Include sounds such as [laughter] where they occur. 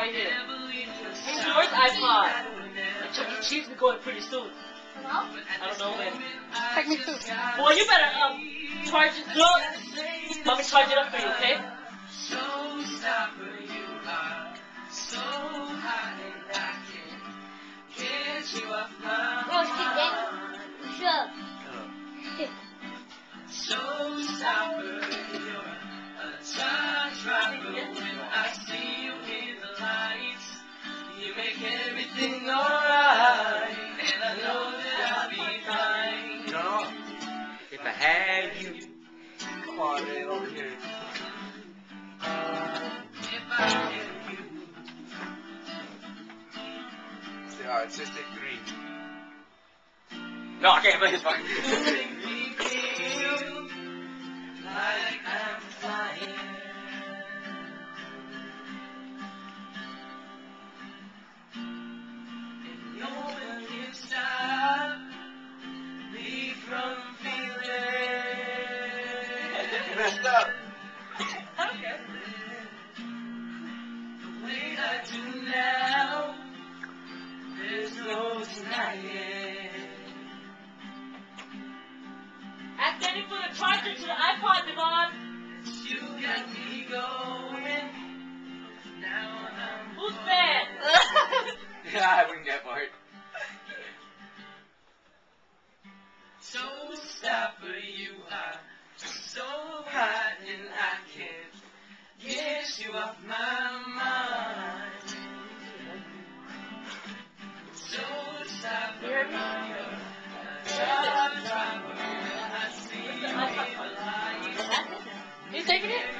right here. So where's iPod? Chuck E. Cheese is going pretty soon. Hello? I don't know when. Take me too. Well, you better um charge it up. Let me charge it up for you, okay? Oh, shit, Daniel. Shut up. Everything alright, and I know that I'll be fine. If I had you. Come on, man, over here. If I had you, alright, just take three. No, I can't play this fucking [laughs] messed up. Okay. The way I do now, there's no denying. For the charger to the iPod, Devon. You got me going. Now I'm Who's bad? [laughs] Yeah, I wouldn't get part. so stop for you. I'm so hot and I can't get you off my mind. So stop for hear me? you. Stop, stop for you. I see you in the. You taking it?